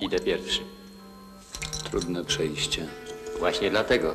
Idę pierwszy. Trudne przejście. Właśnie dlatego.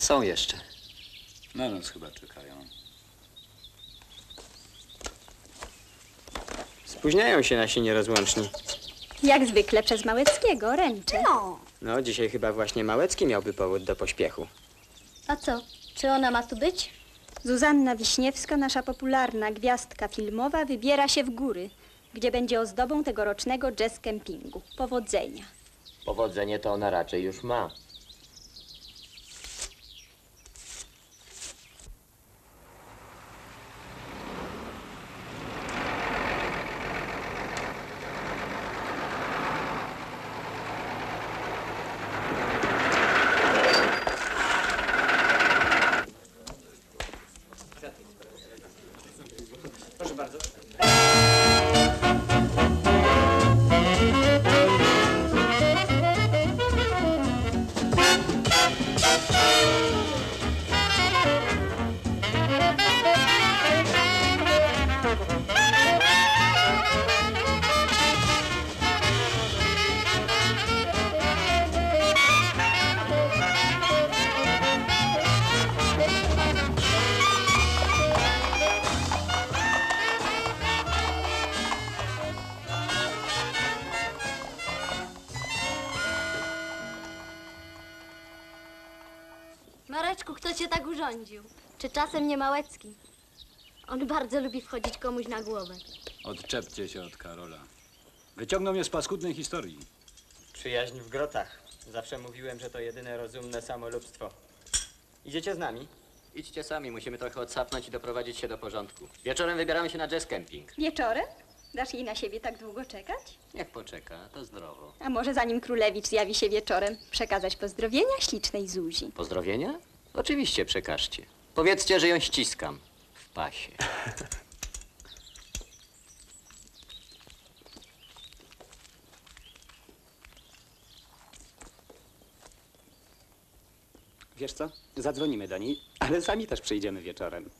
Są jeszcze. Na nas chyba czekają. Spóźniają się nasi nierozłączni. Jak zwykle przez Małeckiego, ręczę. No, No, dzisiaj chyba właśnie Małecki miałby powód do pośpiechu. a co? Czy ona ma tu być? Zuzanna Wiśniewska, nasza popularna gwiazdka filmowa, wybiera się w góry, gdzie będzie ozdobą tegorocznego jazz campingu. Powodzenia. Powodzenie to ona raczej już ma. Urządził? Czy czasem nie Małecki? On bardzo lubi wchodzić komuś na głowę. Odczepcie się od Karola. Wyciągnął mnie z paskudnej historii. Przyjaźń w grotach. Zawsze mówiłem, że to jedyne rozumne samolubstwo. Idziecie z nami? Idźcie sami, musimy trochę odsapnąć i doprowadzić się do porządku. Wieczorem wybieramy się na jazz camping. Wieczorem? Dasz jej na siebie tak długo czekać? Niech poczeka, to zdrowo. A może zanim królewicz zjawi się wieczorem, przekazać pozdrowienia ślicznej Zuzi? Pozdrowienia? Oczywiście przekażcie. Powiedzcie, że ją ściskam. W pasie. Wiesz co? Zadzwonimy do niej, ale sami też przyjdziemy wieczorem.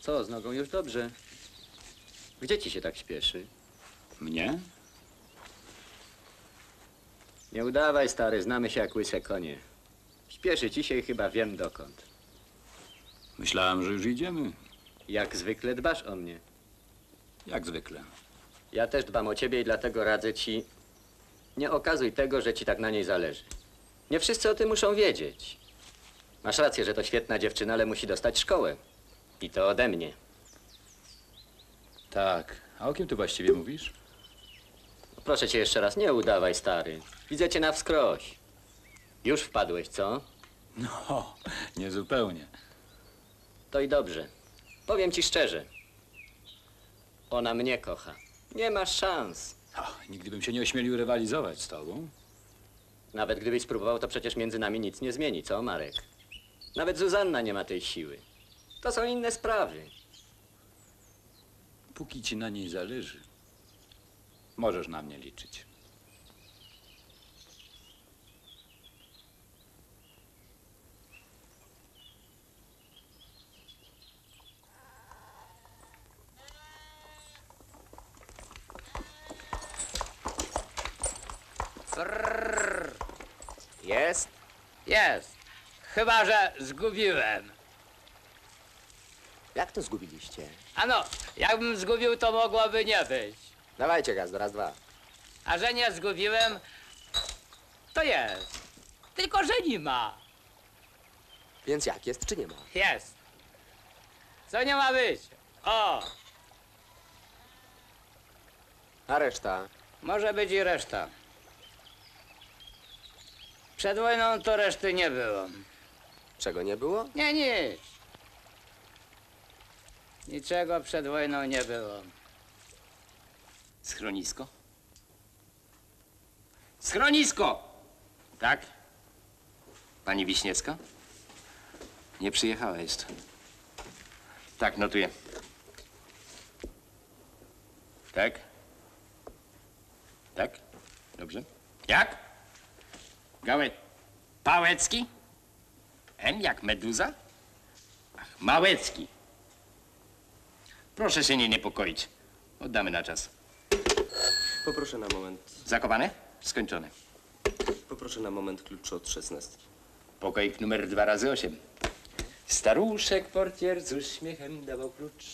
Co, z nogą już dobrze? Gdzie ci się tak śpieszy? Mnie? Nie udawaj, stary, znamy się jak łyse konie. Śpieszy ci się i chyba wiem dokąd. Myślałem, że już idziemy. Jak zwykle dbasz o mnie. Jak zwykle. Ja też dbam o ciebie i dlatego radzę ci, nie okazuj tego, że ci tak na niej zależy. Nie wszyscy o tym muszą wiedzieć. Masz rację, że to świetna dziewczyna, ale musi dostać szkołę. I to ode mnie. Tak. A o kim ty właściwie mówisz? Proszę cię jeszcze raz, nie udawaj, stary. Widzę cię na wskroś. Już wpadłeś, co? No, niezupełnie. To i dobrze. Powiem ci szczerze. Ona mnie kocha. Nie masz szans. O, nigdy bym się nie ośmielił rywalizować z tobą. Nawet gdybyś spróbował, to przecież między nami nic nie zmieni, co, Marek? Nawet Zuzanna nie ma tej siły. To są inne sprawy. Póki ci na niej zależy, możesz na mnie liczyć. Jest? Jest. Chyba, że zgubiłem. Jak to zgubiliście? Ano, jakbym zgubił, to mogłoby nie być. Dawajcie gaz, raz, dwa. A że nie zgubiłem, to jest. Tylko, że nie ma. Więc jak, jest czy nie ma? Jest. Co nie ma być? O, A reszta? może być i reszta. Przed wojną to reszty nie było. Czego nie było? Nie, nic. Niczego przed wojną nie było. Schronisko? Schronisko! Tak? Pani Wiśniewska? Nie przyjechała jeszcze. Tak, notuję. Tak? Tak? Dobrze. Jak? Gałe... Pałecki? M jak meduza? Ach, Małecki. Proszę się nie niepokoić. Oddamy na czas. Poproszę na moment, Zakopane? Skończone. poproszę na moment klucz od 16. Pokoik numer dwa razy osiem. Staruszek portier z uśmiechem dawał klucz.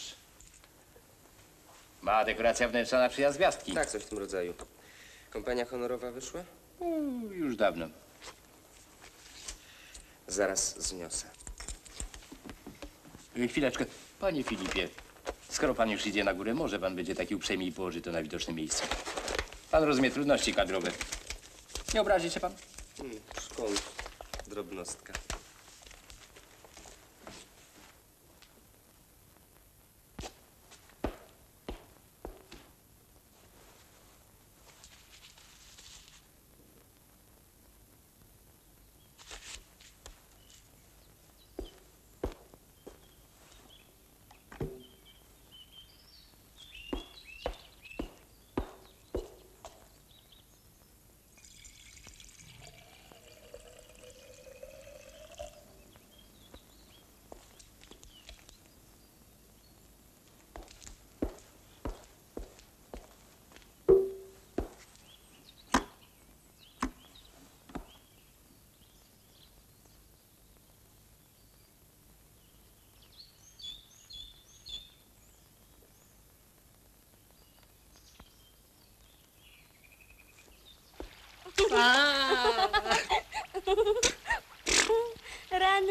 Mała dekoracja wnętrza na przyjazd gwiazdki. Tak, coś w tym rodzaju. Kompania honorowa wyszła? U, już dawno. Zaraz zniosę. Y, Chwileczkę. Panie Filipie, skoro pan już idzie na górę, może pan będzie taki uprzejmy i położy to na widocznym miejscu. Pan rozumie trudności kadrowe. Nie obrazi się pan? Hmm, skąd? Drobnostka.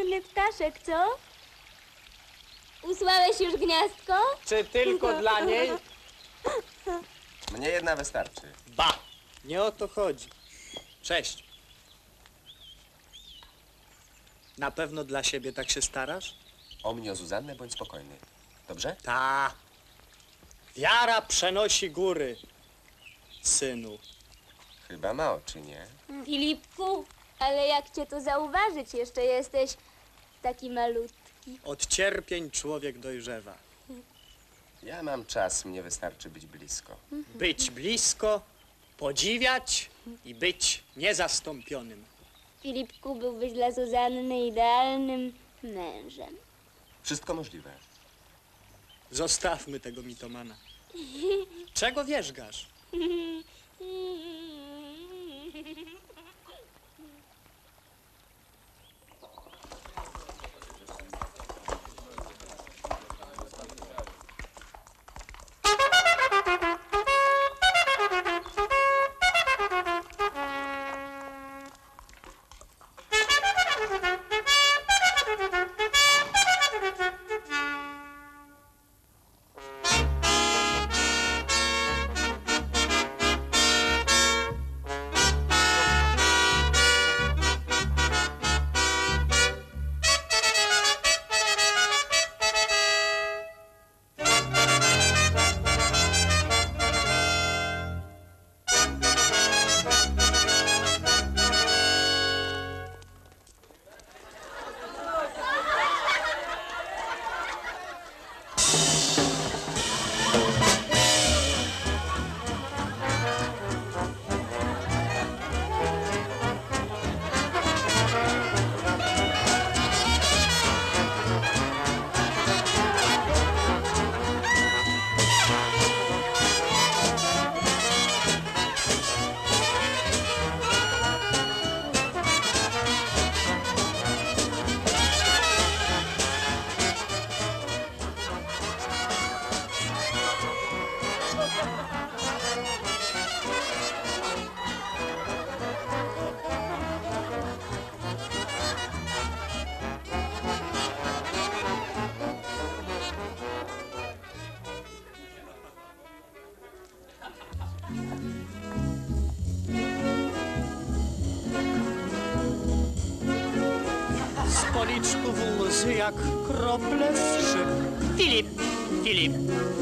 Ranny ptaszek, co? Usłałeś już gniazdko? czy tylko dla niej? Mnie jedna wystarczy. Ba, nie o to chodzi. Cześć. Na pewno dla siebie tak się starasz? O mnie, o Zuzannę, bądź spokojny. Dobrze? Ta. Wiara przenosi góry, synu. Chyba ma oczy, nie? Filipku, ale jak cię tu zauważyć, jeszcze jesteś taki malutki. Od cierpień człowiek dojrzewa. Ja mam czas, mnie wystarczy być blisko. Być blisko, podziwiać i być niezastąpionym. Filipku, byłbyś dla Zuzanny idealnym mężem. Wszystko możliwe. Zostawmy tego mitomana. Czego wierzgasz? jak krople z szyb. Filip, Filip,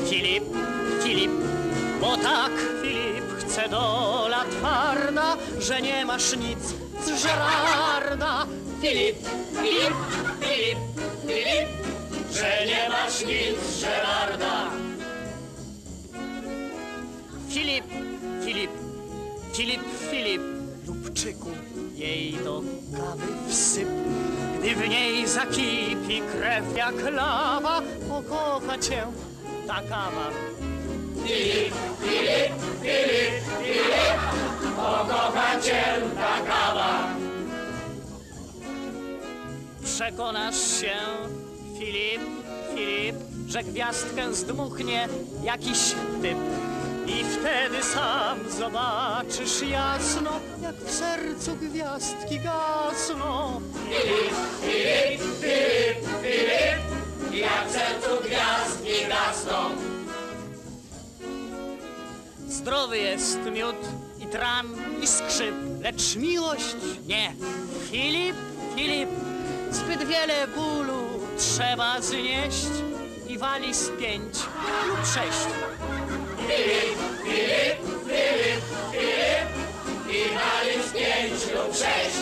Filip, Filip. Bo tak Filip chce dola twarda, że nie masz nic z żararda. Filip, Filip, Filip, Filip. że nie masz nic z Żerarda. Filip, Filip, Filip, Filip, Lubczyku, jej do kawy wsyp. Gdy w niej zakipi jak lawa, pokocha cię ta kawa. Filip, Filip, Filip, Filip, pokocha cię ta kawa. Przekonasz się, Filip, Filip, że gwiazdkę zdmuchnie jakiś typ. I wtedy sam zobaczysz jasno, jak w sercu gwiazdki gasną. Filip, Filip, Filip, Filip, jak w sercu gwiazdki gasną. Zdrowy jest miód i tran i skrzyp, lecz miłość nie. Filip, Filip, zbyt wiele bólu trzeba znieść i wali z pięć lub sześć. Filip, Filip, Filip, Filip, i wali z pięć lub sześć.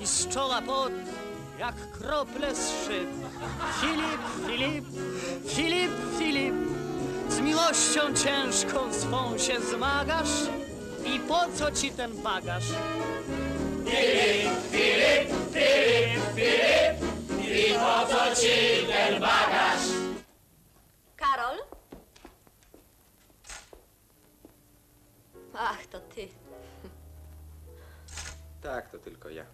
I z czoła pot jak krople z szyb. Filip, Filip, Filip, Filip, z miłością ciężką swą się zmagasz i po co ci ten bagaż? Filip, Filip, Filip, Filip, i po co ci ten bagaż? Karol? Ach, to ty. Tak, to tylko ja.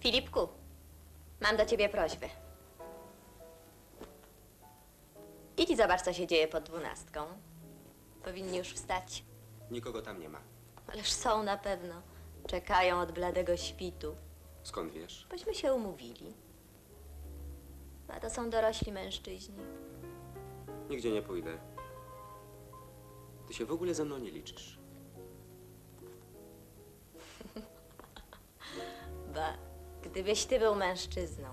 Filipku, mam do ciebie prośbę. Idź i zobacz, co się dzieje pod dwunastką. Powinni już wstać. Nikogo tam nie ma. Ależ są na pewno. Czekają od bladego świtu. Skąd wiesz? Bośmy się umówili. A to są dorośli mężczyźni. Nigdzie nie pójdę. Ty się w ogóle ze mną nie liczysz. Ba, gdybyś ty był mężczyzną.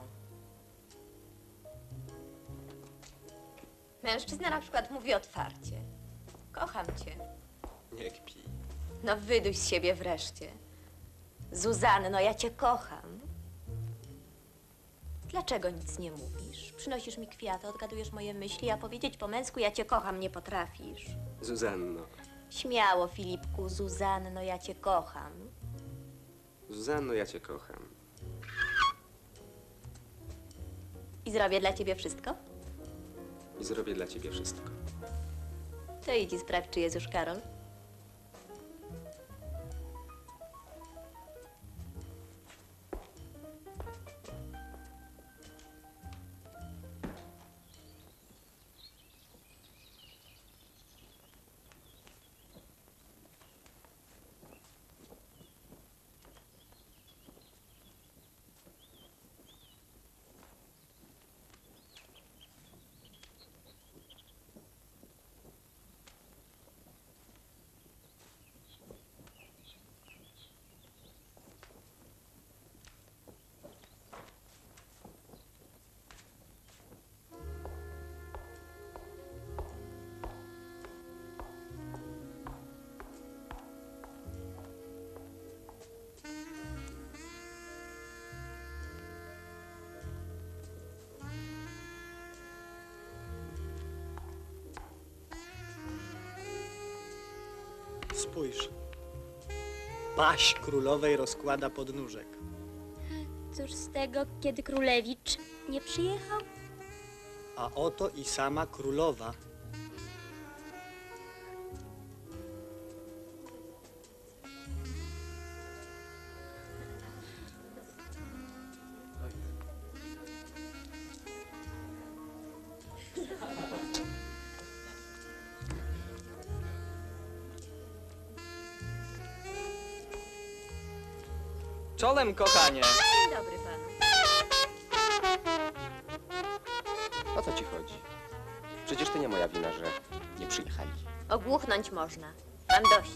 Mężczyzna na przykład mówi otwarcie. Kocham cię. Nie kpij. No wyduś z siebie wreszcie. Zuzanno, ja cię kocham. Dlaczego nic nie mówisz? Przynosisz mi kwiaty, odgadujesz moje myśli, a powiedzieć po męsku ja cię kocham nie potrafisz. Zuzanno. Śmiało, Filipku, Zuzanno, ja cię kocham. Zuzanno, ja cię kocham. I zrobię dla ciebie wszystko? I zrobię dla ciebie wszystko. To idź i sprawdź, czy jest już Karol. Spójrz. Paść królowej rozkłada podnóżek. Cóż z tego, kiedy królewicz nie przyjechał? A oto i sama królowa. Czołem, kochanie. Dzień dobry panu. O co ci chodzi? Przecież to nie moja wina, że nie przyjechali. Ogłuchnąć można. Mam dość.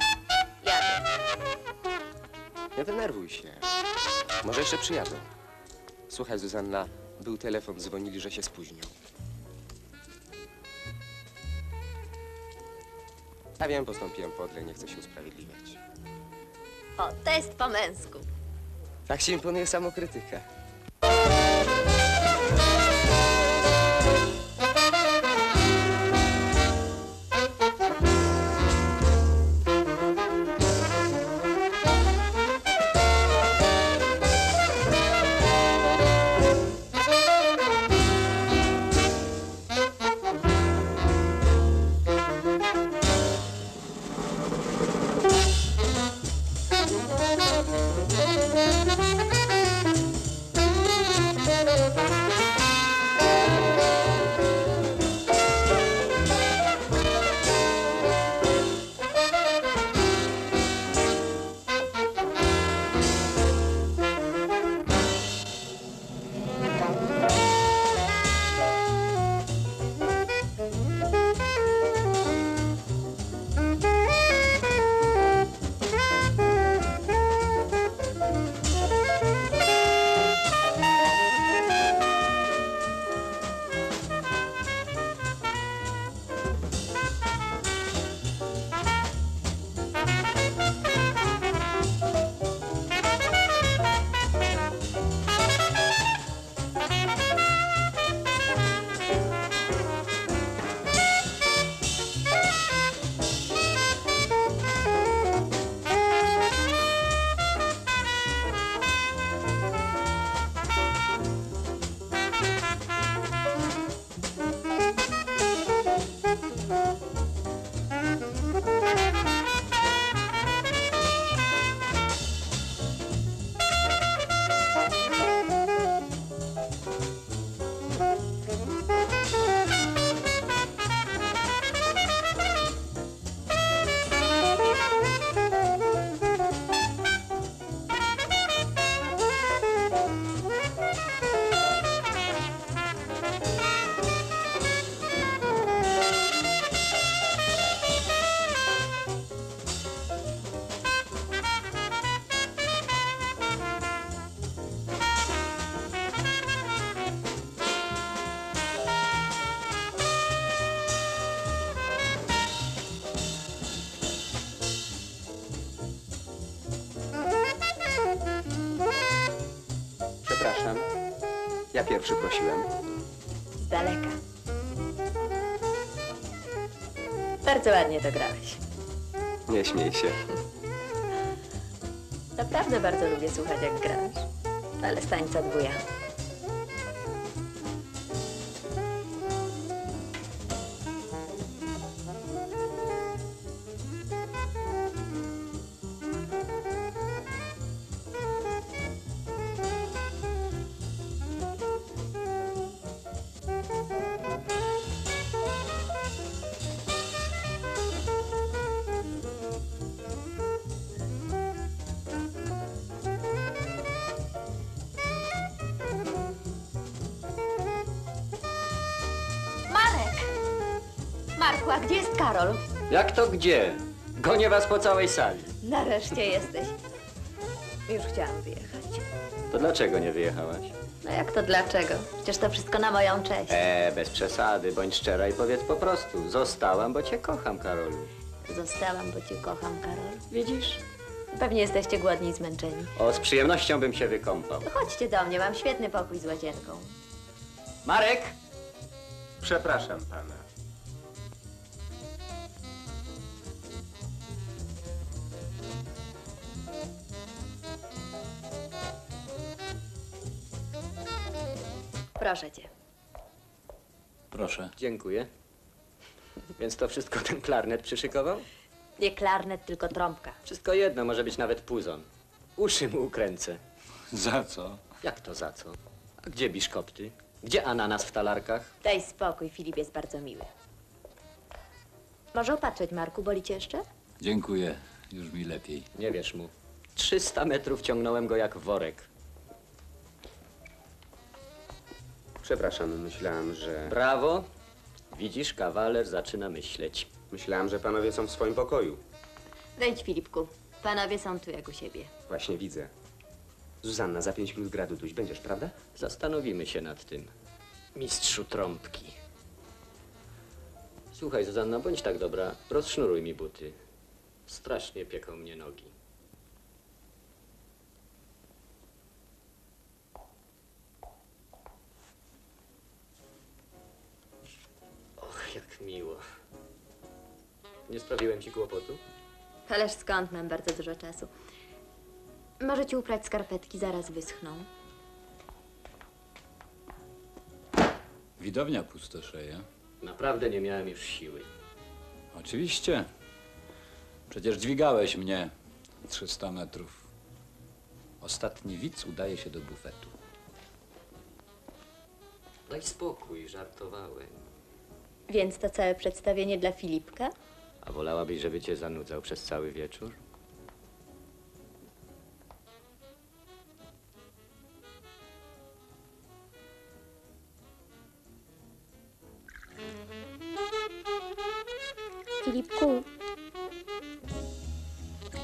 Jadę. Nie denerwuj się. Może jeszcze przyjadą. Słuchaj, Zuzanna, był telefon, dzwonili, że się spóźnią. Ja wiem, postąpiłem podle, nie chcę się usprawiedliwiać. O, to jest po męsku. Tak się imponuje samokrytyka. Pierwszy prosiłem. Z daleka. Bardzo ładnie to grałeś. Nie śmiej się. Naprawdę bardzo lubię słuchać, jak grasz. Ale z tańca dwuja. Gdzie? Gonię was po całej sali. Nareszcie jesteś. Już chciałam wyjechać. To dlaczego nie wyjechałaś? No jak to dlaczego? Przecież to wszystko na moją cześć. E, bez przesady, bądź szczera i powiedz po prostu. Zostałam, bo cię kocham, Karolu. Zostałam, bo cię kocham, Karol. Widzisz? Pewnie jesteście głodni i zmęczeni. O, z przyjemnością bym się wykąpał. Chodźcie do mnie, mam świetny pokój z łazienką. Marek! Przepraszam pana. Proszę cię. Proszę. Dziękuję. Więc to wszystko ten klarnet przyszykował? Nie klarnet, tylko trąbka. Wszystko jedno, może być nawet puzon. Uszy mu ukręcę. Za co? Jak to za co? A gdzie biszkopty? Gdzie ananas w talarkach? Daj spokój, Filip jest bardzo miły. Może opatrzeć, Marku, boli cię jeszcze? Dziękuję. Już mi lepiej. Nie wiesz mu. 300 metrów ciągnąłem go jak worek. Przepraszam, myślałem, że... Brawo. Widzisz, kawaler zaczyna myśleć. Myślałem, że panowie są w swoim pokoju. Wejdź, Filipku. Panowie są tu jak u siebie. Właśnie widzę. Zuzanna, za pięć minut gra Duduś. Będziesz, prawda? Zastanowimy się nad tym. Mistrzu trąbki. Słuchaj, Zuzanna, bądź tak dobra, rozsznuruj mi buty. Strasznie pieką mnie nogi. Miło. Nie sprawiłem ci kłopotu? Ależ skąd mam bardzo dużo czasu. Możecie uprać skarpetki, zaraz wyschną. Widownia pustoszeje. Naprawdę nie miałem już siły. Oczywiście. Przecież dźwigałeś mnie 300 metrów. Ostatni widz udaje się do bufetu. Daj spokój, żartowałem. Więc to całe przedstawienie dla Filipka? A wolałabyś, żeby cię zanudzał przez cały wieczór? Filipku,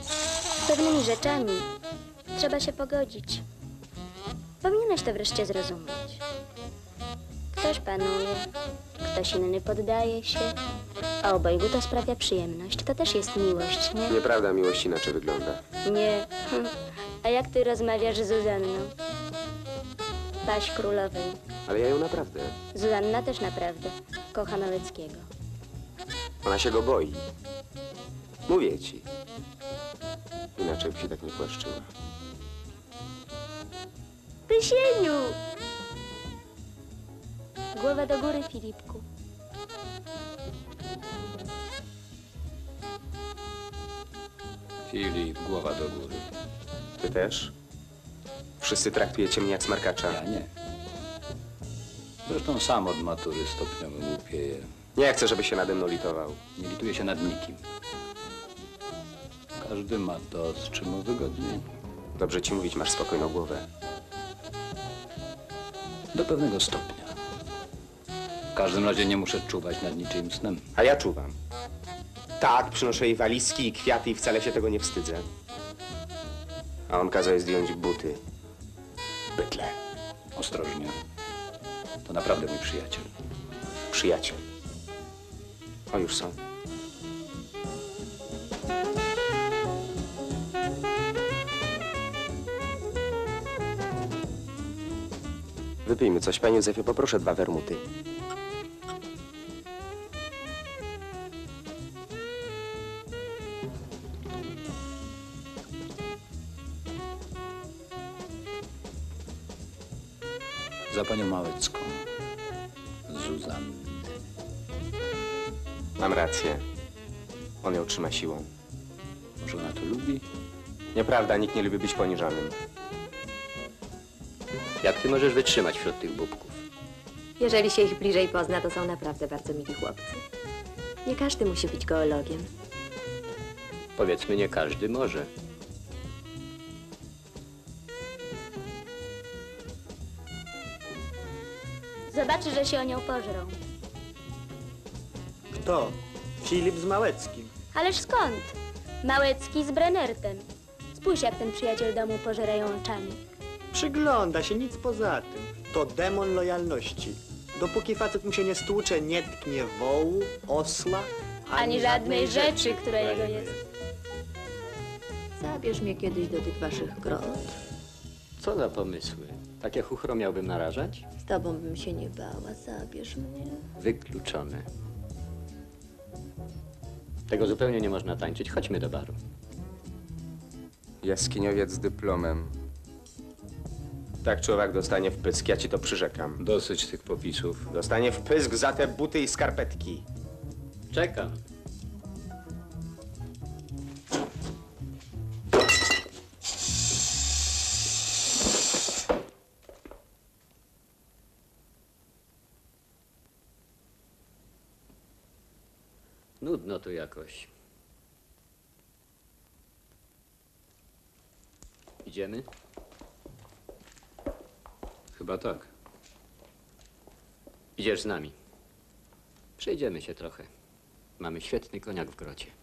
z pewnymi rzeczami trzeba się pogodzić. Powinieneś to wreszcie zrozumieć. Ktoś panuje, ktoś inny poddaje się, a obojgu to sprawia przyjemność. To też jest miłość, nie? Nieprawda, miłość inaczej wygląda. Nie. A jak ty rozmawiasz z Zuzanną? Paś królowej. Ale ja ją naprawdę. Zuzanna też naprawdę kocha Małeckiego. Ona się go boi. Mówię ci. Inaczej by się tak nie płaszczyła. Pysieniu! Głowa do góry, Filipku. Filip, głowa do góry. Ty też? Wszyscy traktujecie mnie jak smarkacza. Ja nie. Zresztą sam od matury stopniowo głupieję. Nie chcę, żeby się nade mną litował. Nie lituję się nad nikim. Każdy ma to, z czym mu wygodniej. Dobrze ci mówić, masz spokojną głowę. Do pewnego stopnia. W każdym razie nie muszę czuwać nad niczym snem. A ja czuwam. Tak, przynoszę jej walizki i kwiaty i wcale się tego nie wstydzę. A on kazał jej zdjąć buty. Bydle. Ostrożnie. To naprawdę mój przyjaciel. Przyjaciel. O, już są. Wypijmy coś. Panie Józefie, poproszę dwa wermuty. Nieprawda, nikt nie lubi być poniżanym. Jak ty możesz wytrzymać wśród tych bubków? Jeżeli się ich bliżej pozna, to są naprawdę bardzo mili chłopcy. Nie każdy musi być geologiem. Powiedzmy, nie każdy może. Zobaczy, że się o nią pożrą. Kto? Filip z Małeckim. Ależ skąd? Małecki z Brennertem. Spójrz, jak ten przyjaciel domu pożerają oczami. Przygląda się, nic poza tym. To demon lojalności. Dopóki facet mu się nie stłucze, nie tknie wołu, osla, Ani żadnej rzeczy, która jego jest. Zabierz mnie kiedyś do tych waszych grot. Co za pomysły? Takie chuchro miałbym narażać? Z tobą bym się nie bała, zabierz mnie. Wykluczone. Tego zupełnie nie można tańczyć. Chodźmy do baru. Jaskiniowiec z dyplomem. Tak człowiek dostanie w pysk, ja ci to przyrzekam. Dosyć tych popisów. Dostanie w pysk za te buty i skarpetki. Czekam. Nudno tu jakoś. Idziemy? Chyba tak. Idziesz z nami. Przejdziemy się trochę. Mamy świetny koniak w grocie.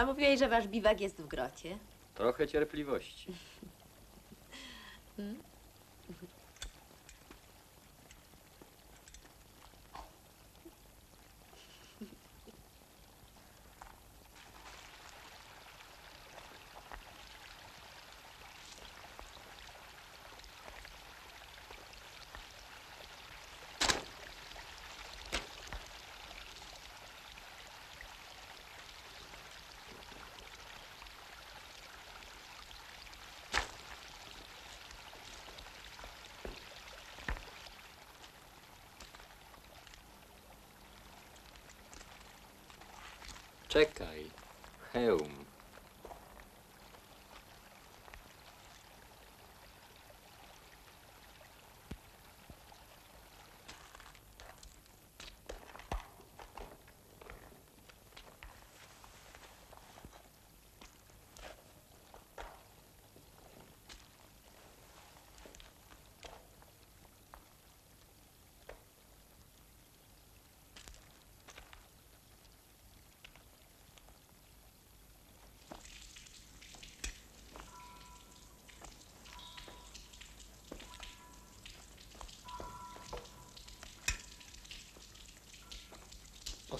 A mówiłeś, że wasz biwak jest w grocie. Trochę cierpliwości. Czekaj. Hełm.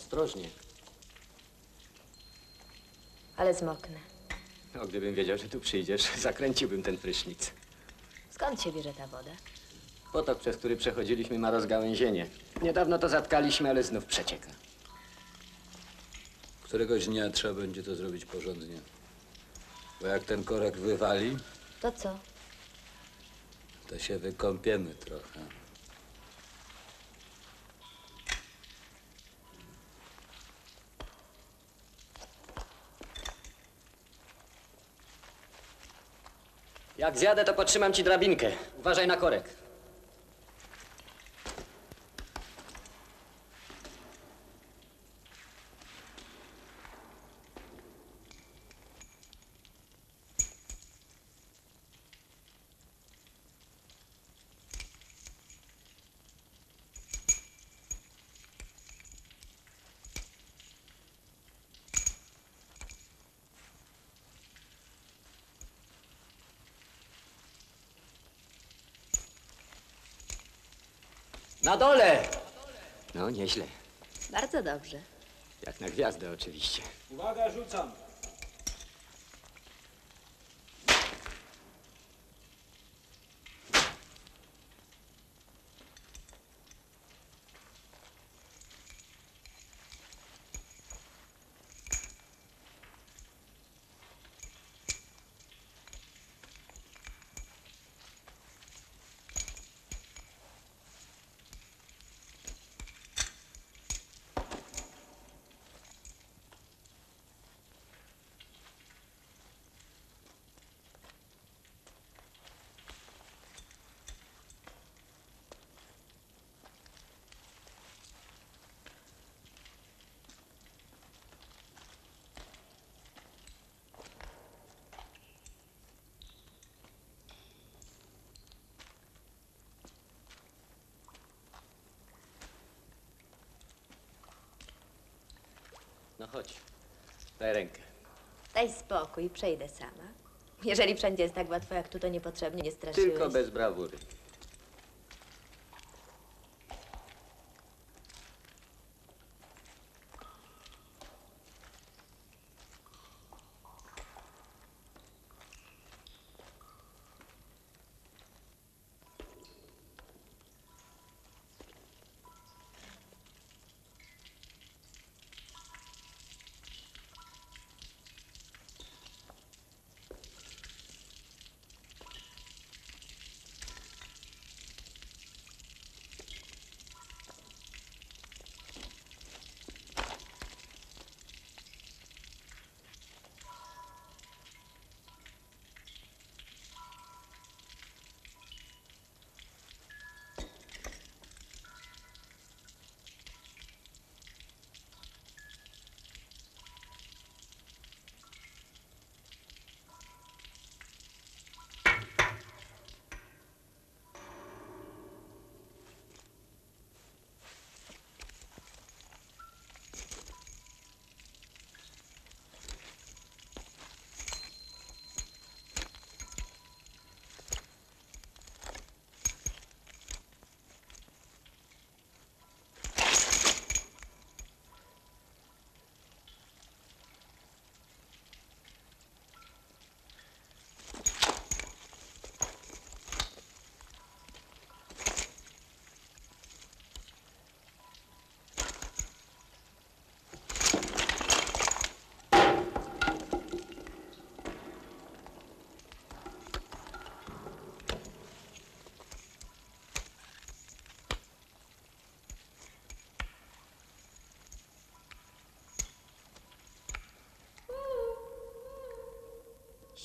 Ostrożnie. Ale zmoknę. No, gdybym wiedział, że tu przyjdziesz, zakręciłbym ten prysznic. Skąd się bierze ta woda? Potok, przez który przechodziliśmy, ma rozgałęzienie. Niedawno to zatkaliśmy, ale znów przecieka. Któregoś dnia trzeba będzie to zrobić porządnie. Bo jak ten korek wywali, To co? to się wykąpiemy trochę. Jak zjadę, to potrzymam ci drabinkę. Uważaj na korek. Na dole! No, nieźle. Bardzo dobrze. Jak na gwiazdę oczywiście. Uwaga, rzucam. No chodź. Daj rękę. Daj spokój, przejdę sama. Jeżeli wszędzie jest tak łatwo jak tu, to niepotrzebnie nie straszyłeś. Tylko bez brawury.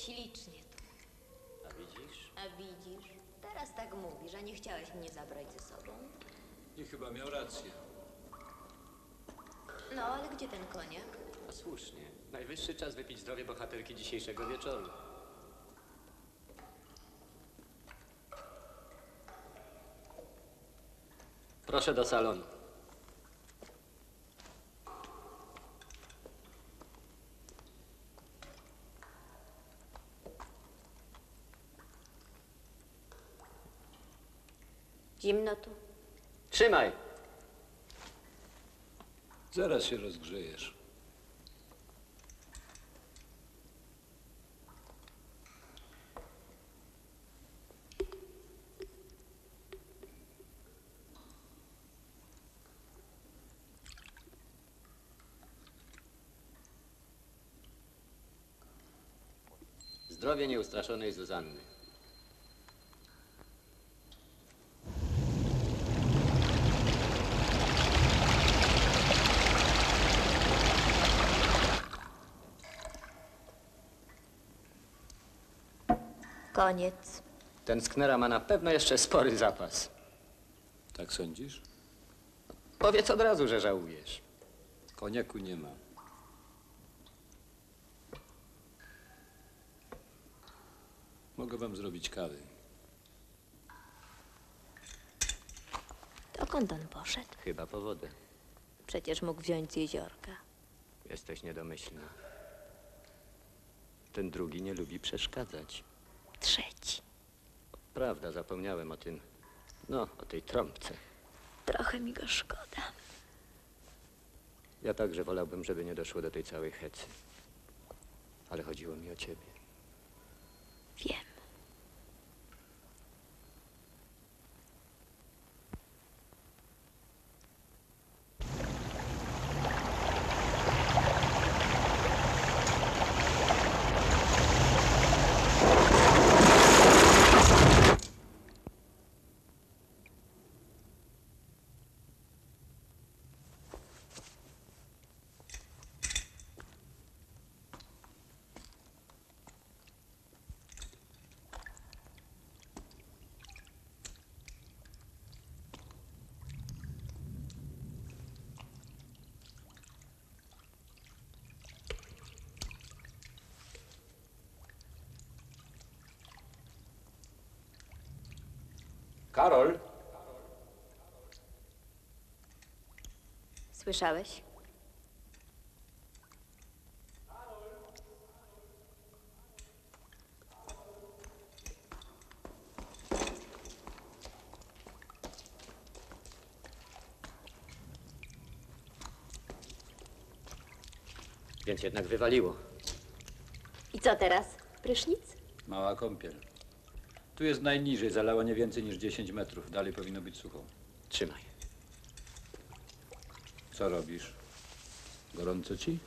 ślicznie tu. A widzisz? A widzisz, teraz tak mówisz, a nie chciałeś mnie zabrać ze sobą. I chyba miał rację. No, ale gdzie ten koniak? A słusznie. Najwyższy czas wypić zdrowie bohaterki dzisiejszego wieczoru. Proszę do salonu. Zimno tu. Trzymaj! Zaraz się rozgrzejesz. Zdrowie nieustraszonej Zuzanny. Koniec. Ten sknera ma na pewno jeszcze spory zapas. Tak sądzisz? Powiedz od razu, że żałujesz. Koniaku nie ma. Mogę wam zrobić kawy. Dokąd on poszedł? Chyba po wodę. Przecież mógł wziąć z jeziorka. Jesteś niedomyślna. Ten drugi nie lubi przeszkadzać. Prawda, zapomniałem o tym. No, o tej trąbce. Trochę mi go szkoda. Ja także wolałbym, żeby nie doszło do tej całej hecy. Ale chodziło mi o ciebie. Wiem. Karol? Słyszałeś? Więc jednak wywaliło. I co teraz? Prysznic? Mała kąpiel. Tu jest najniżej, zalała nie więcej niż 10 metrów. Dalej powinno być sucho. Trzymaj. Co robisz? Gorąco ci?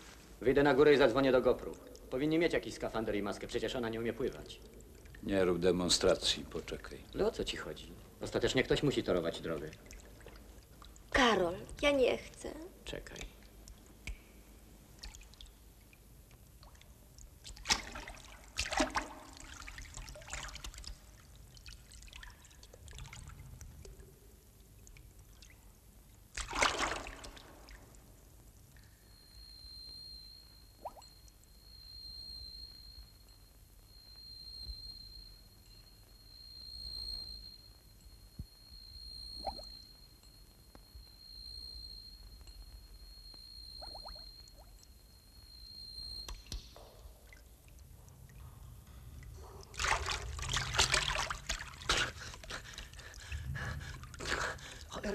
Wyjdę na górę i zadzwonię do Gopru. Powinni mieć jakiś skafander i maskę, przecież ona nie umie pływać. Nie rób demonstracji, poczekaj. Ale o co ci chodzi? Ostatecznie ktoś musi torować drogę. Karol, ja nie chcę. Czekaj.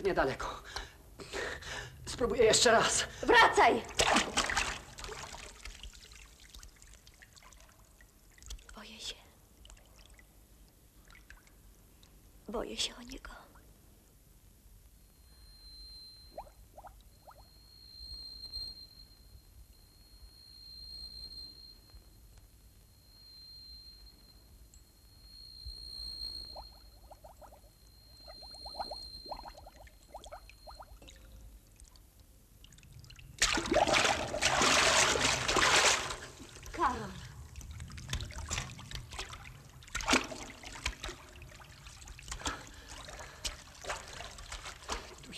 Cholernie daleko. Spróbuję jeszcze raz. Wracaj!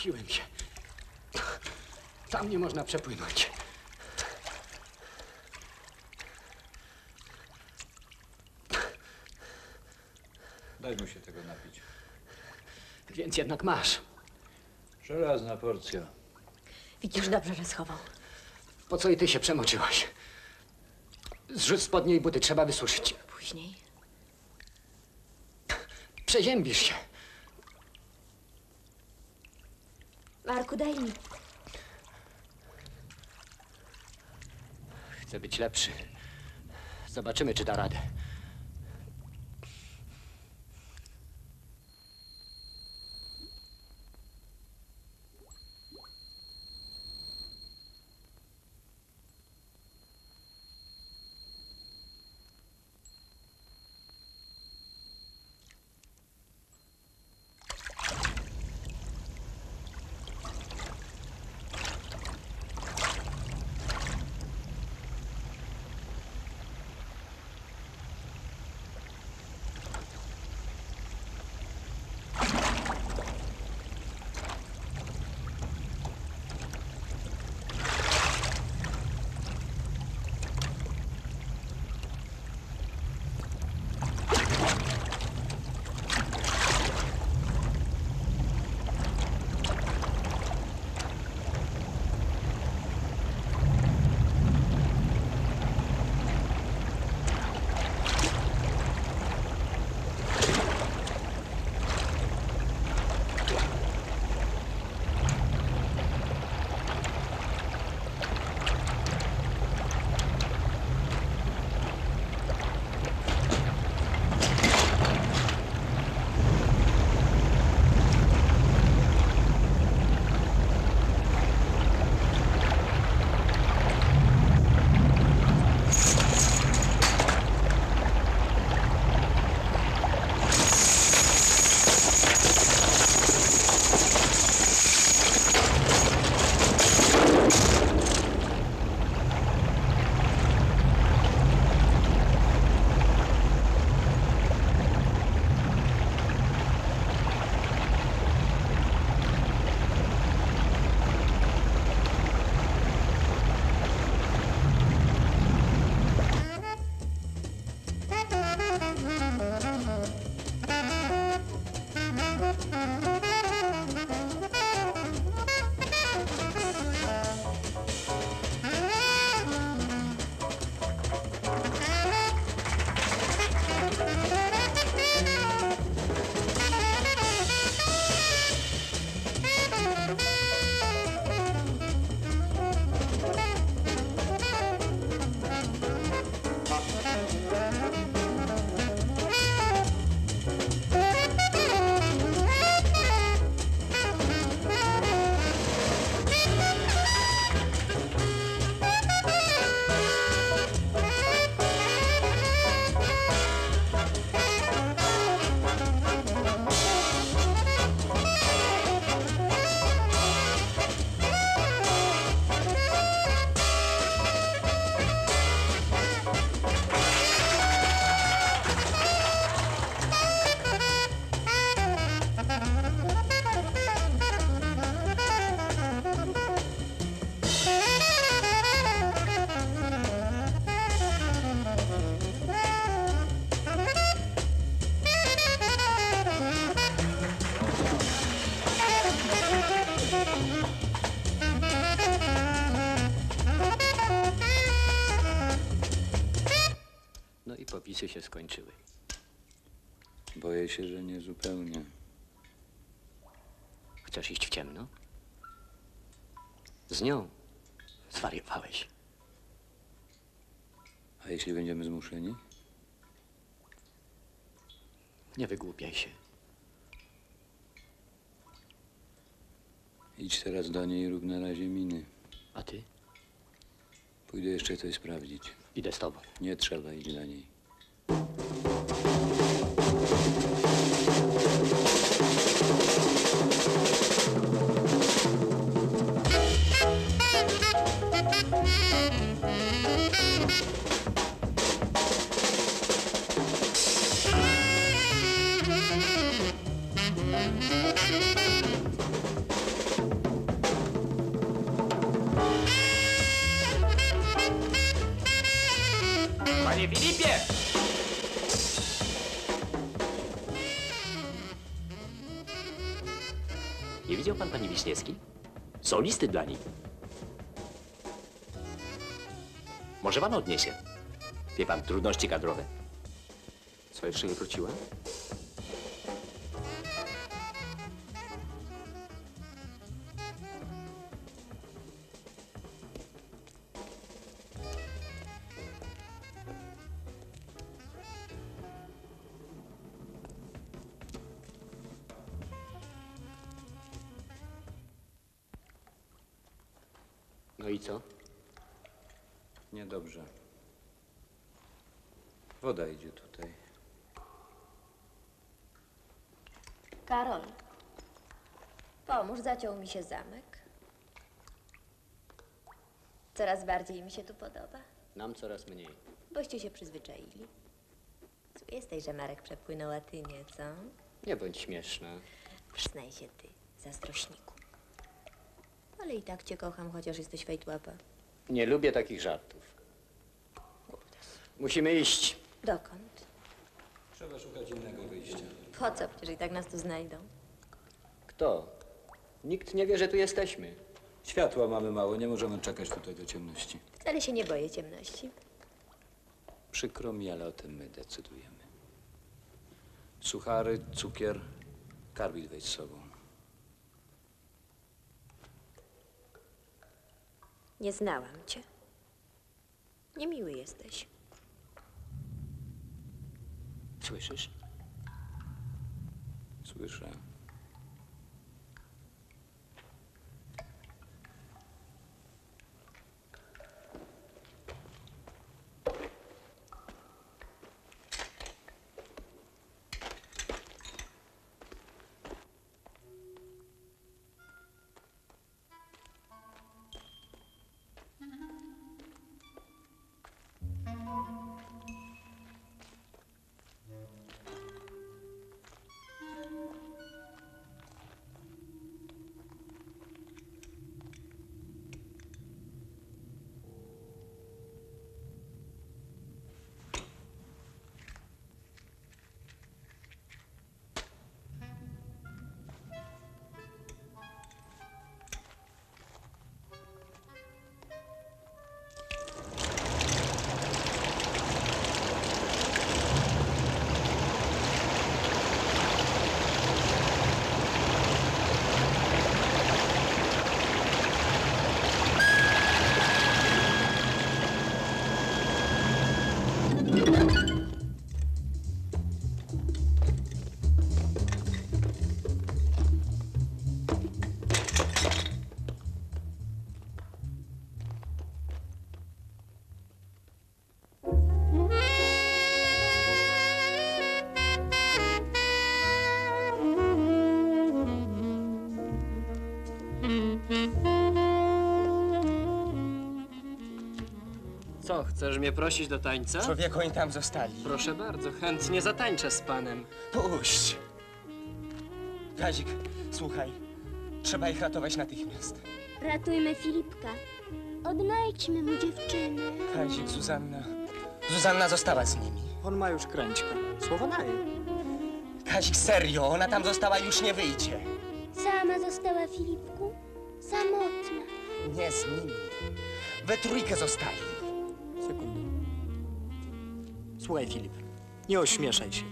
Martwiłem się. Tam nie można przepłynąć. Daj mu się tego napić. Więc jednak masz. Żelazna porcja. Widzisz, dobrze, że schował. Po co i ty się przemoczyłaś? Zrzuć spodnie i buty, trzeba wysuszyć. Później. Przeziębisz się. Marku, daj mi. Chcę być lepszy. Zobaczymy, czy da radę. Popisy się skończyły. Boję się, że nie zupełnie. Chcesz iść w ciemno? Z nią zwariowałeś. A jeśli będziemy zmuszeni? Nie wygłupiaj się. Idź teraz do niej i rób na razie miny. A ty? Pójdę jeszcze coś sprawdzić. Idę z tobą. Nie trzeba iść dla niej. Филиппе! Widział pan pani Wiśniewski? Są listy dla niej. Może pan odniesie. Wie pan, trudności kadrowe. Co, jeszcze nie wróciła? No i co? Niedobrze. Woda idzie tutaj. Karol, pomóż, zaciął mi się zamek. Coraz bardziej mi się tu podoba. Nam coraz mniej. Boście się przyzwyczaili. Zły jesteś, że Marek przepłynął, a ty nie, co? Nie bądź śmieszna. Przyznaj się ty, zazdrośniku. Ale i tak cię kocham, chociaż jesteś fejtłapa. Nie lubię takich żartów. Musimy iść. Dokąd? Trzeba szukać innego wyjścia. Po co? Przecież i tak nas tu znajdą. Kto? Nikt nie wie, że tu jesteśmy. Światła mamy mało, nie możemy czekać tutaj do ciemności. Wcale się nie boję ciemności. Przykro mi, ale o tym my decydujemy. Suchary, cukier, karbid weź z sobą. Nie znałam cię. Niemiły jesteś. Słyszysz? Słyszę. Co, chcesz mnie prosić do tańca? Człowieku, oni tam zostali. Proszę bardzo, chętnie zatańczę z panem. Puść! Kazik, słuchaj. Trzeba ich ratować natychmiast. Ratujmy Filipka. Odnajdźmy mu dziewczynę. Kazik, Zuzanna. Zuzanna została z nimi. On ma już kręćka. Słowo daje. Kazik, serio, ona tam została już nie wyjdzie. Sama została Filipku. Samotna. Nie z nimi. We trójkę zostali. Słuchaj, Filip. Nie ośmieszaj się.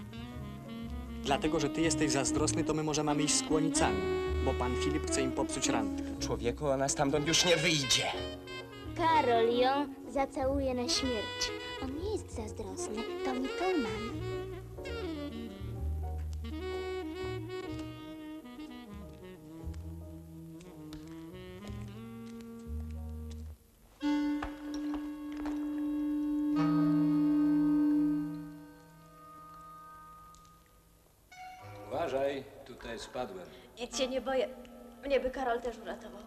Dlatego, że ty jesteś zazdrosny, to my może mamy iść z kłonicami. Bo pan Filip chce im popsuć randkę. Człowieku, ona stamtąd już nie wyjdzie. Karol ją zacałuje na śmierć. On nie jest zazdrosny, to mitoman. Uważaj, spadłem. Nic się nie boję. Mnie by Karol też uratował.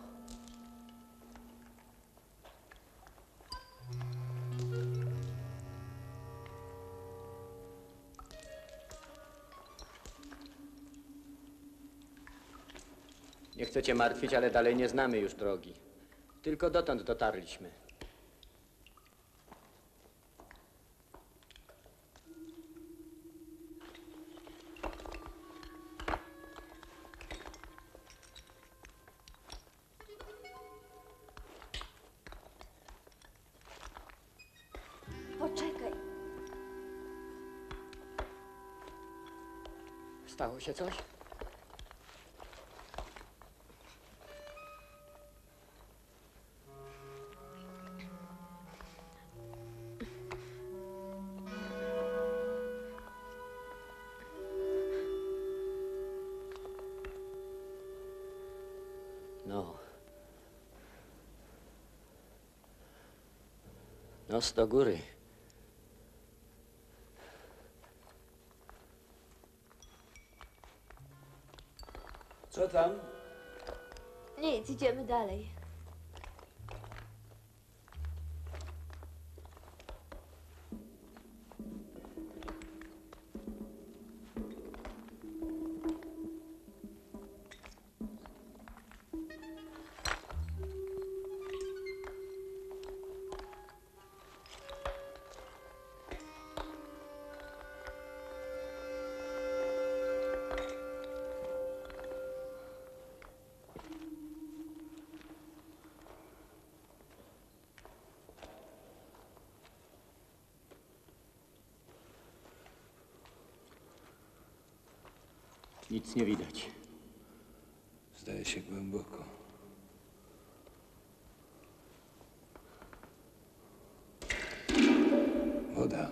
Nie chcę cię martwić, ale dalej nie znamy już drogi. Tylko dotąd dotarliśmy. Stało się coś? No. Nos do góry. Tam? Nic, idziemy dalej. Nic nie widać. Zdaje się głęboko. Woda.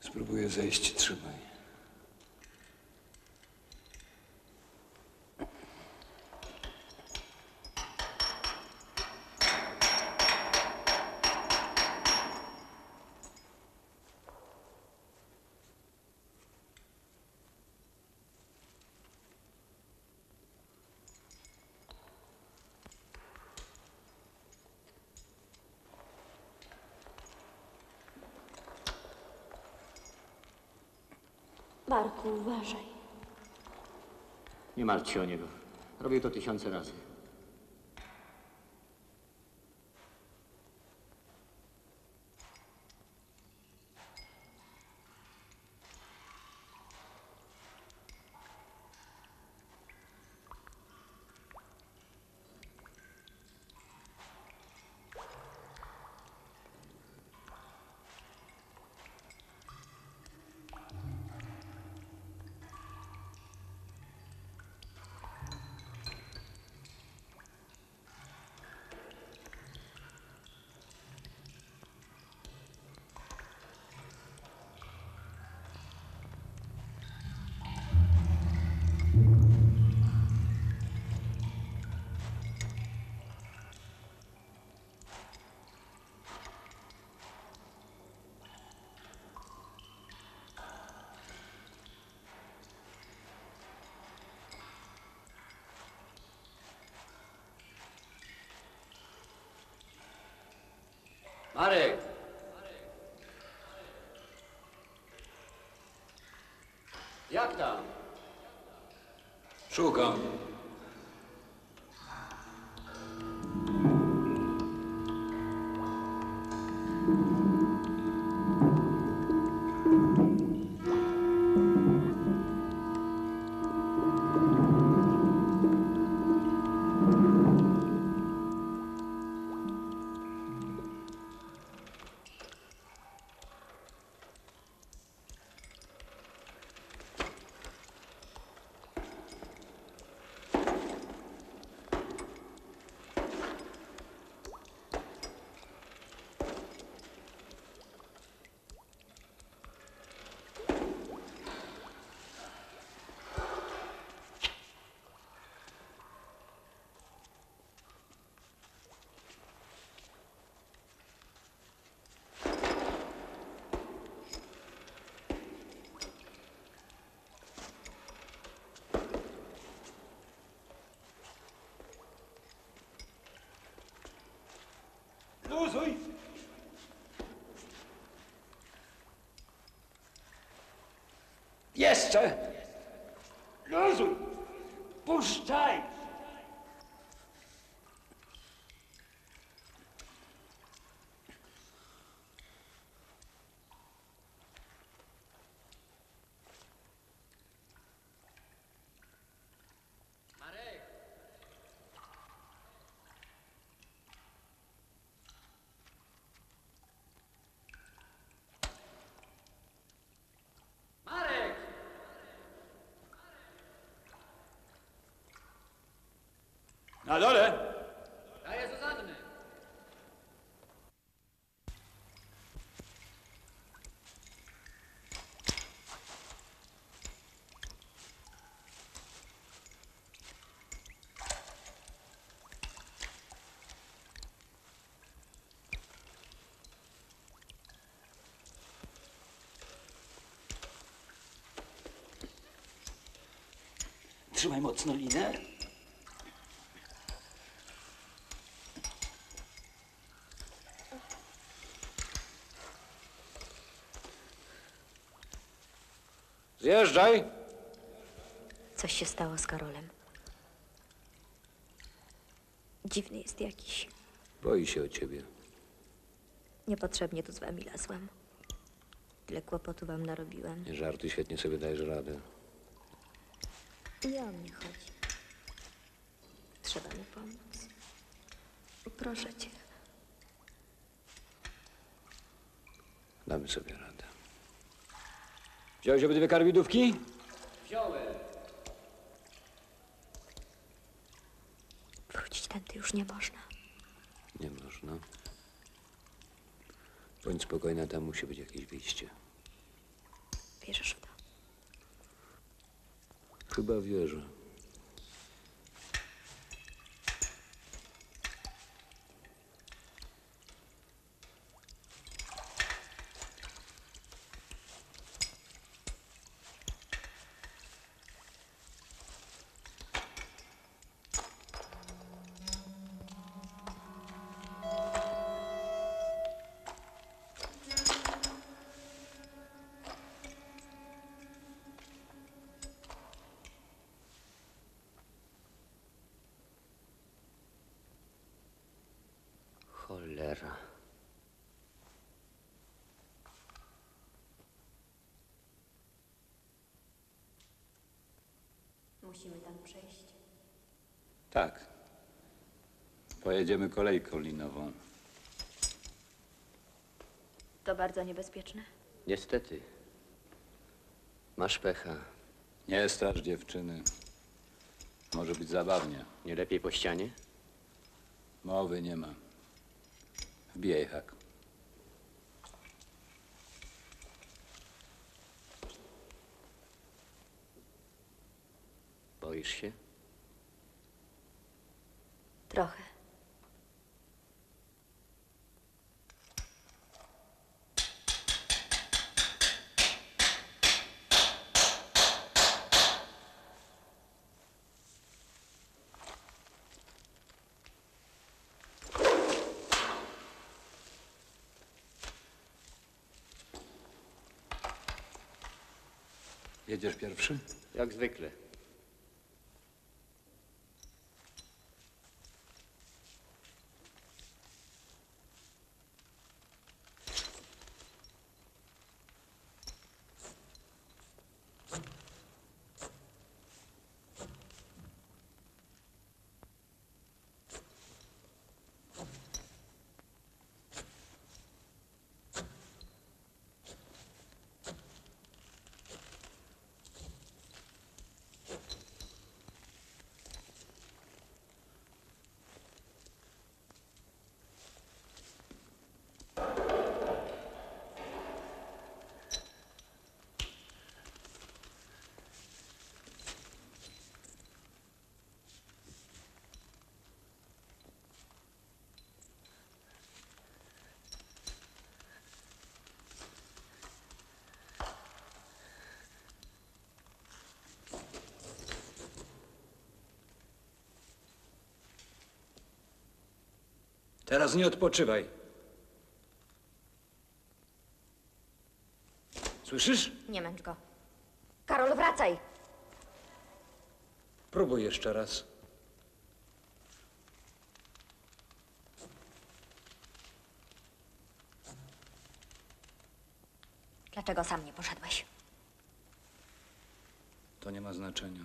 Spróbuję zejść, trzymaj. Marku, uważaj. Nie martw się o niego. Robił to tysiące razy. Marek! Jak tam? Szukam. Yes, sir. Jeszcze! Push Puszczaj! Na dole! Daję Zuzanny. Trzymaj mocno linę. Zjeżdżaj! Coś się stało z Karolem. Dziwny jest jakiś. Boi się o ciebie. Niepotrzebnie tu z wami lazłam. Tyle kłopotu wam narobiłam. Nie żartuj, świetnie sobie dajesz radę. Nie o mnie chodzi. Trzeba mi pomóc. Proszę cię. Damy sobie radę. Wziąłeś obydwie karbidówki? Wziąłem. Wrócić tędy już nie można. Nie można. Bądź spokojna, tam musi być jakieś wyjście. Wierzysz w to? Chyba wierzę. Pojedziemy kolejką linową. To bardzo niebezpieczne. Niestety. Masz pecha. Nie strasz dziewczyny. Może być zabawnie. Nie lepiej po ścianie? Mowy nie ma. Wbijaj hak. Boisz się? Trochę. Jedziesz pierwszy? Jak zwykle. Teraz nie odpoczywaj. Słyszysz? Nie męcz go. Karol, wracaj! Próbuj jeszcze raz. Dlaczego sam nie poszedłeś? To nie ma znaczenia.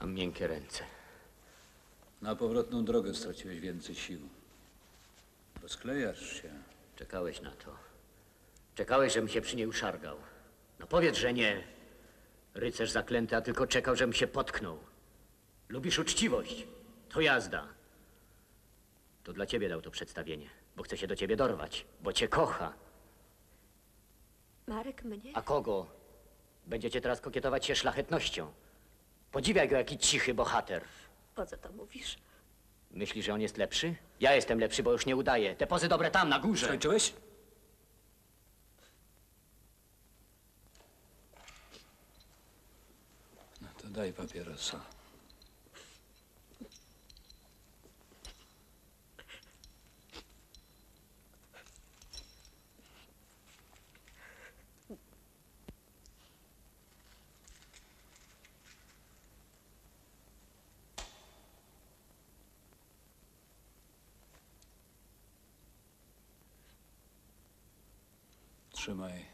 Mam miękkie ręce. Na powrotną drogę straciłeś więcej sił. Rozklejasz się. Czekałeś na to. Czekałeś, żebym się przy niej uszargał. No powiedz, że nie. Rycerz zaklęty, a tylko czekał, żebym się potknął. Lubisz uczciwość. To jazda. To dla ciebie dał to przedstawienie, bo chce się do ciebie dorwać, bo cię kocha. Marek mnie? A kogo? Będziecie teraz kokietować się szlachetnością. Podziwiaj go, jaki cichy bohater. Po co to mówisz? Myślisz, że on jest lepszy? Ja jestem lepszy, bo już nie udaję. Te pozy dobre tam, na górze. Skończyłeś? No to daj papierosa. Trzymaj.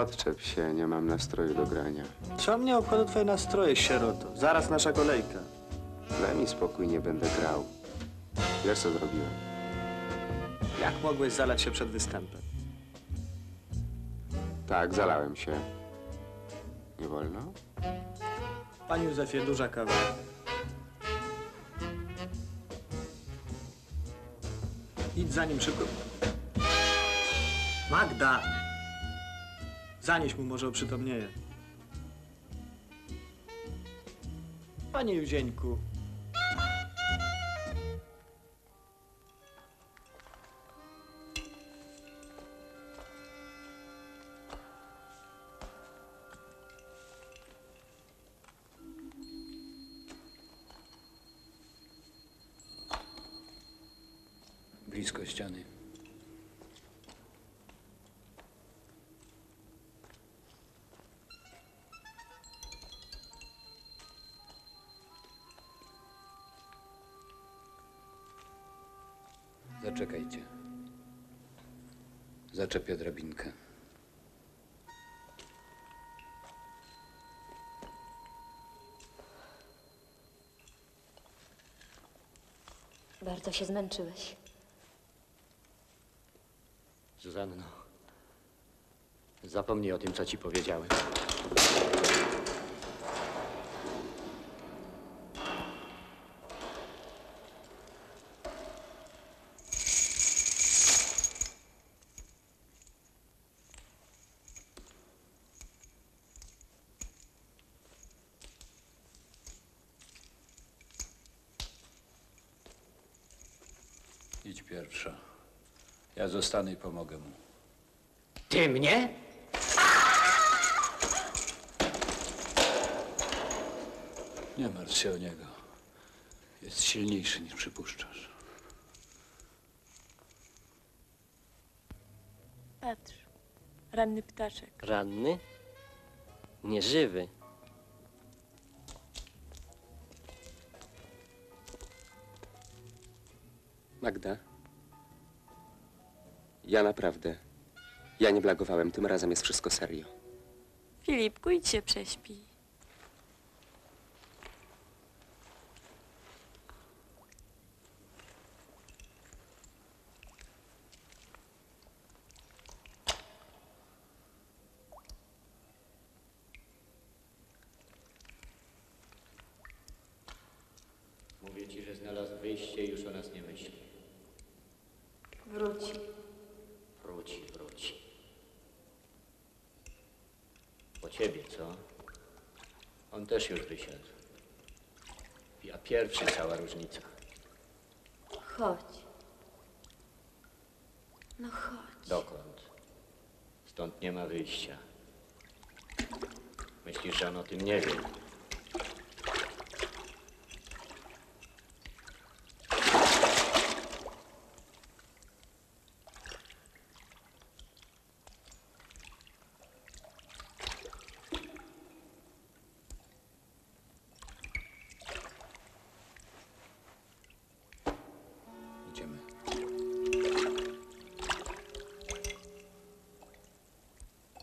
Odczep się, nie mam nastroju do grania. Co mnie obchodzą twoje nastroje, sieroto? Zaraz nasza kolejka. Daj mi spokój, nie będę grał. Wiesz, co zrobiłem? Jak mogłeś zalać się przed występem? Tak, zalałem się. Nie wolno? Panie Józefie, duża kawa. Idź za nim szybko. Magda! Zanieś mu, może oprzytomnieje. Panie Józieńku. Zaczepię drabinkę. Bardzo się zmęczyłeś. Zuzanno, zapomnij o tym, co ci powiedziałem. Idź pierwsza. Ja zostanę i pomogę mu. Ty mnie? Nie martw się o niego. Jest silniejszy niż przypuszczasz. Patrz, ranny ptaszek. Ranny? Nieżywy. Magda? Ja naprawdę. Ja nie blagowałem, tym razem jest wszystko serio. Filipku, idź się prześpij. Mówię ci, że znalazł wyjście i już o nas nie myśli. Wróci. Wróci, wróci. Po ciebie, co? On też już wysiadł. Ja pierwszy, cała różnica. Chodź. No chodź. Dokąd? Stąd nie ma wyjścia. Myślisz, że on o tym nie wie? Idziemy.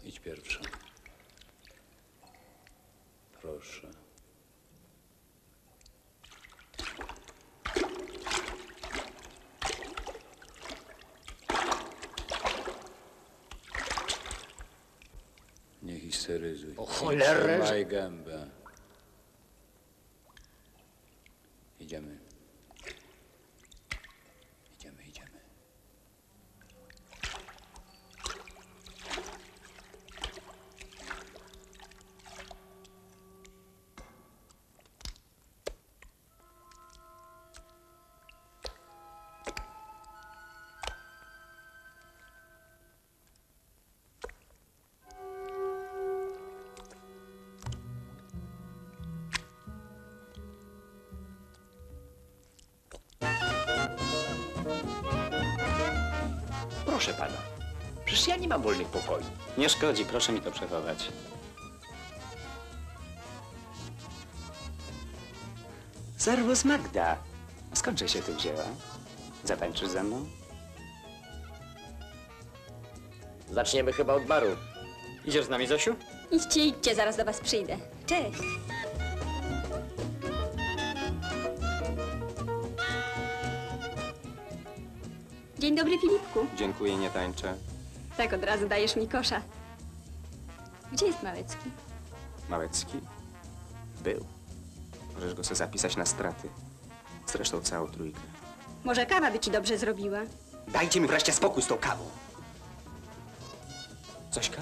Idź pierwsza. Proszę. Nie histeryzuj. O cholerę, mam wolnych pokoi. Nie szkodzi, proszę mi to przechować. Serwus Magda. Skądże się tu wzięła? Zatańczysz ze mną? Zaczniemy chyba od baru. Idziesz z nami, Zosiu? Idźcie, idźcie, zaraz do was przyjdę. Cześć. Dzień dobry, Filipku. Dziękuję, nie tańczę. Tak od razu dajesz mi kosza. Gdzie jest Małecki? Małecki? Był. Możesz go sobie zapisać na straty. Zresztą całą trójkę. Może kawa by ci dobrze zrobiła? Dajcie mi wreszcie spokój z tą kawą. Zośka?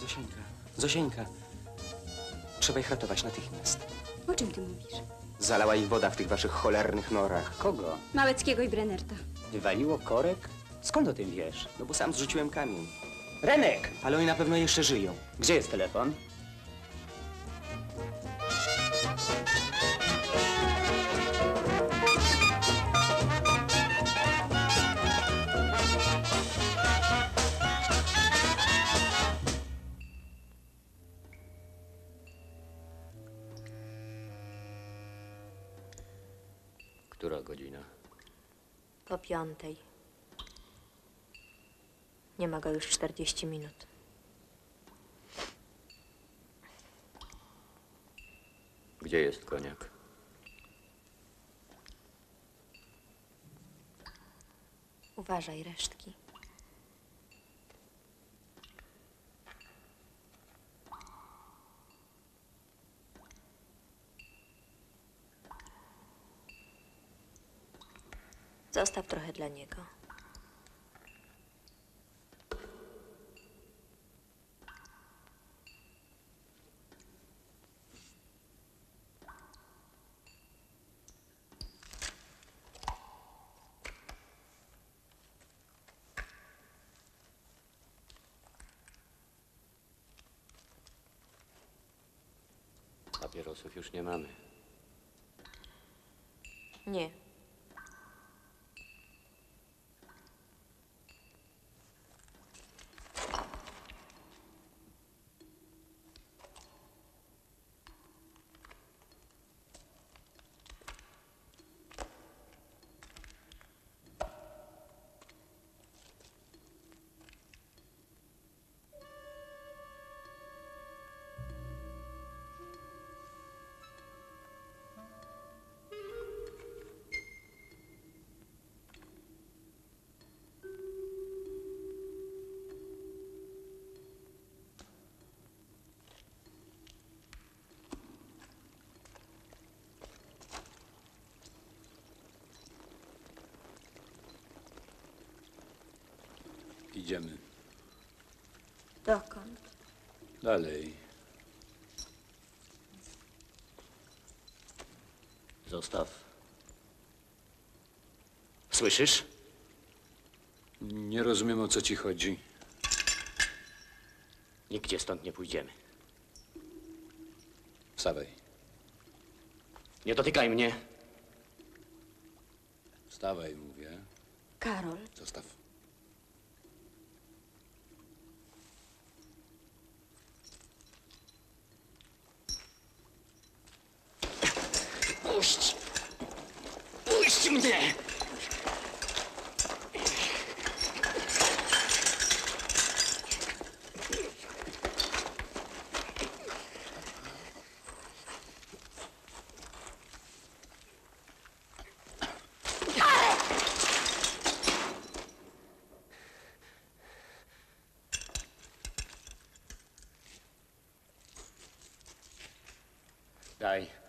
Zosieńka, Zosieńka. Trzeba ich ratować natychmiast. O czym ty mówisz? Zalała ich woda w tych waszych cholernych norach. Kogo? Małeckiego i Brennerta. Wywaliło korek? Skąd o tym wiesz? No bo sam zrzuciłem kamień. Renek! Ale oni na pewno jeszcze żyją. Gdzie jest telefon? Która godzina? Po piątej. Nie ma go już 40 minut. Gdzie jest koniak? Uważaj resztki. Zostaw trochę dla niego. Już nie mamy. Nie. Idziemy. Dokąd? Dalej. Zostaw. Słyszysz? Nie rozumiem, o co ci chodzi. Nigdzie stąd nie pójdziemy. Wstawaj. Nie dotykaj mnie. Wstawaj, mówię. Karol, Zostaw. Puść! Puść mnie! Daj.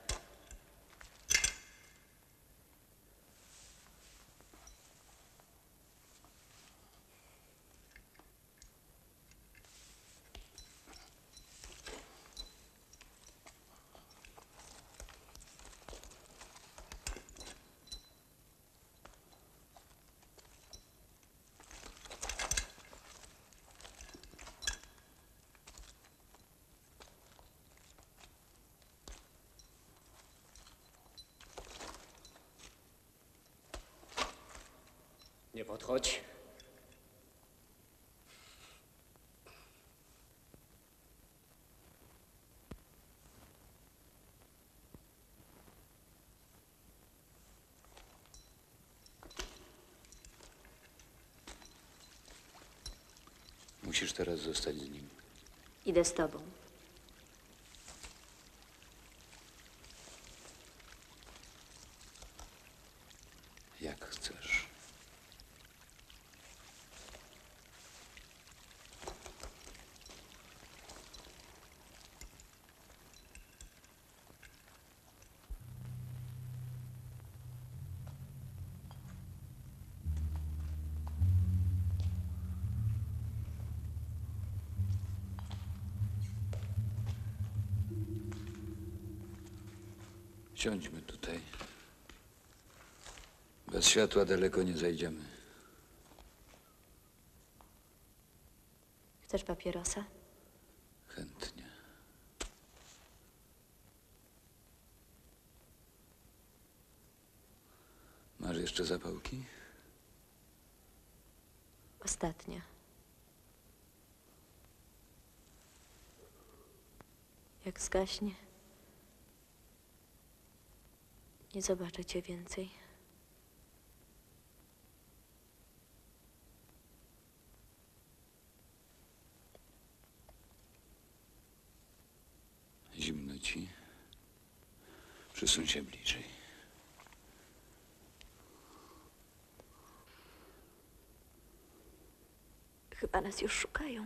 Nie podchodź. Musisz teraz zostać z nim. Idę z tobą. Jak chcesz. Siądźmy tutaj. Bez światła daleko nie zajdziemy. Chcesz papierosa? Chętnie. Masz jeszcze zapałki? Ostatnia. Jak zgaśnie, nie zobaczę cię więcej. Zimno ci. Przesuń się bliżej. chyba nas już szukają.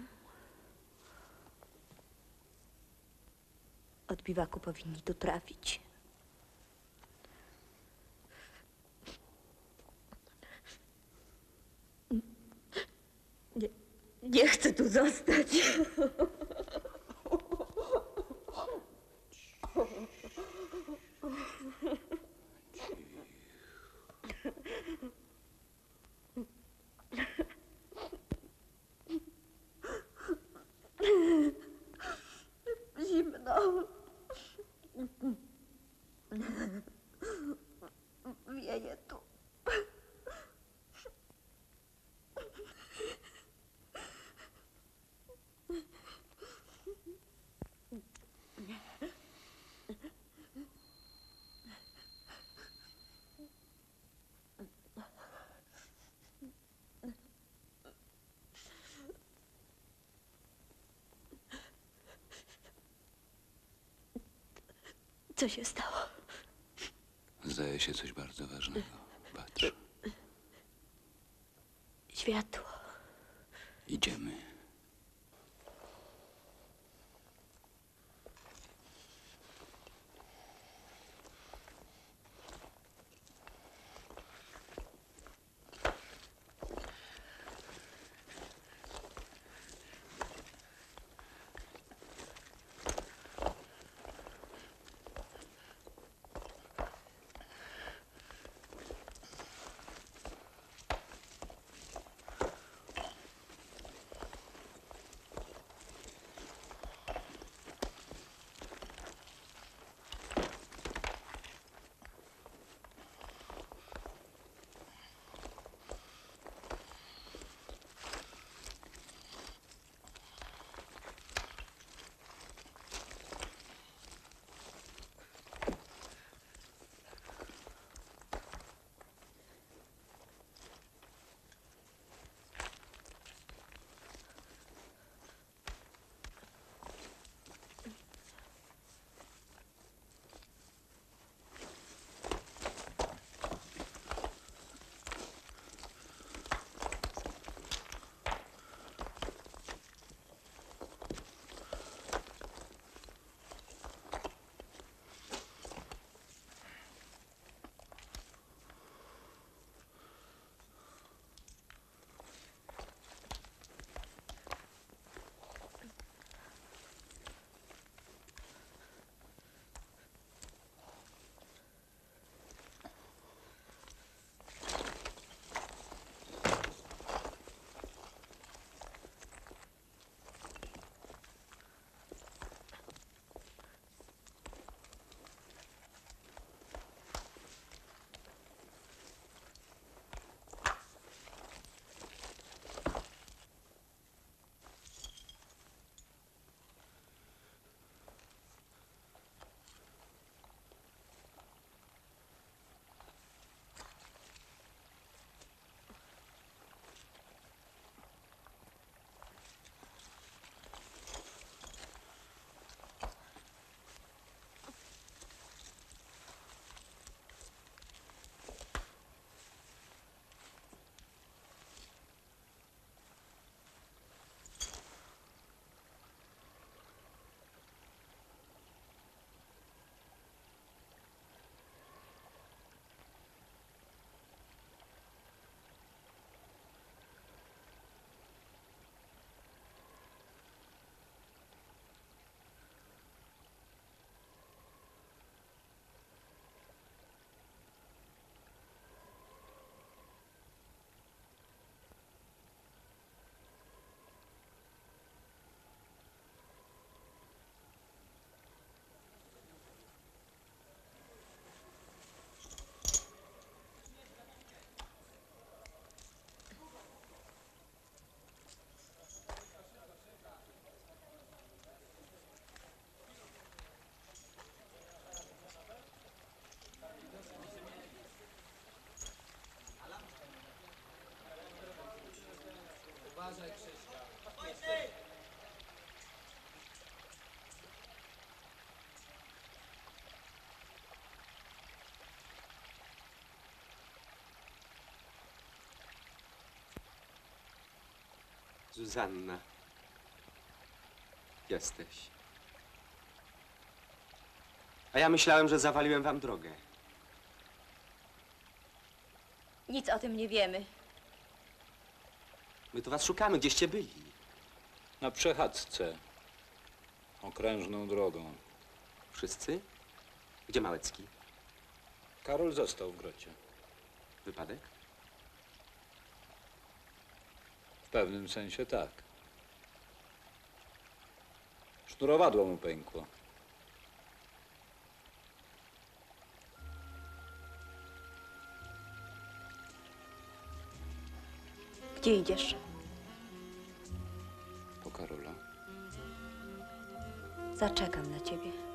Od biwaku powinni tu trafić. Zostać. Co się stało? Zdaje się coś bardzo ważnego. Patrz, Światło. idziemy. Zuzanna. Jesteś. A ja myślałem, że zawaliłem wam drogę. Nic o tym nie wiemy. My tu was szukamy, gdzieście byli. Na przechadzce. Okrężną drogą. Wszyscy? Gdzie Małecki? Karol został w grocie. Wypadek? W pewnym sensie tak. Sznurowadło mu pękło. Gdzie idziesz? Po Karola. Zaczekam na ciebie.